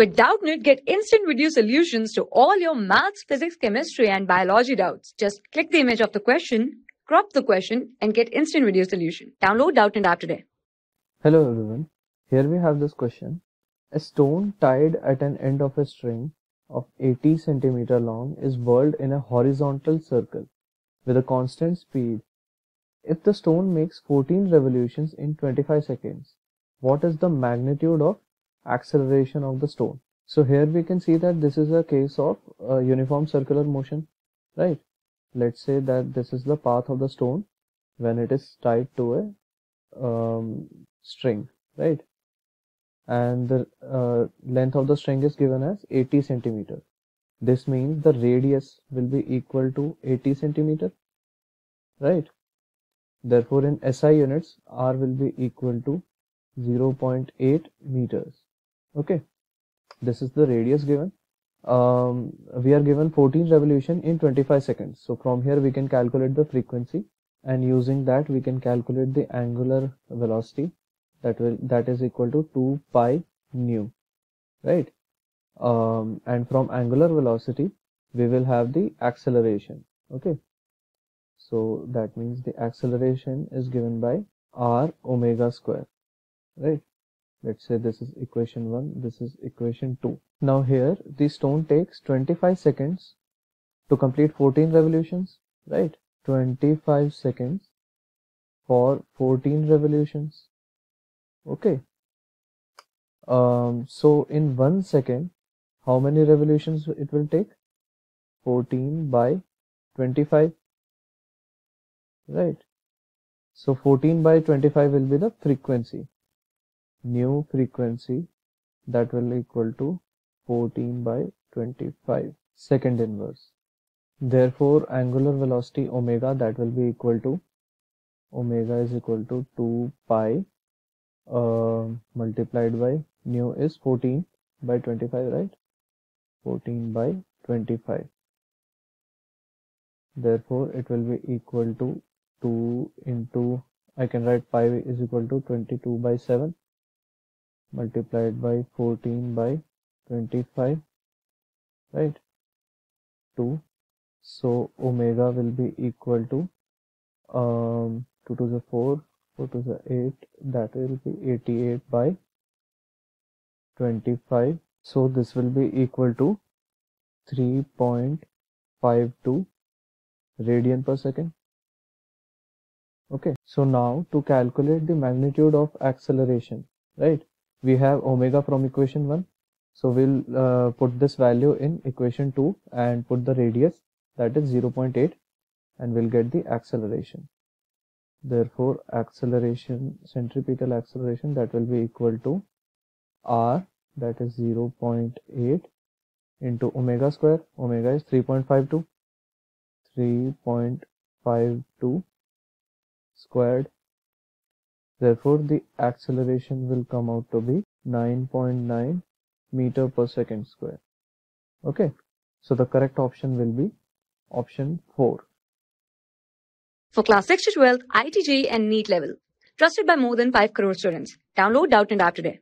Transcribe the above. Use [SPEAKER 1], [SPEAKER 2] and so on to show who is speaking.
[SPEAKER 1] With Doubtnut, get instant video solutions to all your maths, physics, chemistry, and biology doubts. Just click the image of the question, crop the question, and get instant video solution. Download Doubtnut app today.
[SPEAKER 2] Hello everyone. Here we have this question. A stone tied at an end of a string of 80 centimeter long is whirled in a horizontal circle with a constant speed. If the stone makes 14 revolutions in 25 seconds, what is the magnitude of acceleration of the stone. So here we can see that this is a case of uniform circular motion, right? Let's say that this is the path of the stone when it is tied to a um, string, right? And the uh, length of the string is given as 80 centimeter. This means the radius will be equal to 80 centimeter, right? Therefore, in SI units, R will be equal to 0.8 meters okay. This is the radius given. Um, we are given 14 revolution in 25 seconds. So from here we can calculate the frequency and using that we can calculate the angular velocity. That will that is equal to 2 pi nu right? Um, and from angular velocity we will have the acceleration. Okay. So that means the acceleration is given by r omega square right let's say this is equation 1 this is equation 2 now here the stone takes 25 seconds to complete 14 revolutions right? 25 seconds for 14 revolutions. Okay. Um, so in one second how many revolutions it will take? 14 by 25 right. So 14 by 25 will be the frequency nu frequency that will equal to 14 by 25 second inverse. Therefore, angular velocity omega that will be equal to omega is equal to 2 pi uh, multiplied by nu is 14 by 25 right? 14 by 25 therefore it will be equal to 2 into I can write pi is equal to 22 by 7 multiplied by 14 by 25 right? 2 so omega will be equal to um 2 to the 4 4 to the 8 that will be 88 by 25 so this will be equal to 3.52 radian per second. Okay. So now to calculate the magnitude of acceleration right we have omega from equation 1 so we'll uh, put this value in equation 2 and put the radius that is 0.8 and we'll get the acceleration. Therefore acceleration centripetal acceleration that will be equal to r that is 0.8 into omega square. Omega is 3.52 3.52 squared Therefore, the acceleration will come out to be 9.9 meter per second square. Okay, so the correct option will be option 4.
[SPEAKER 1] For class 6 to 12, IIT JEE and NEET level. Trusted by more than 5 crore students. Download Doubtnut app today.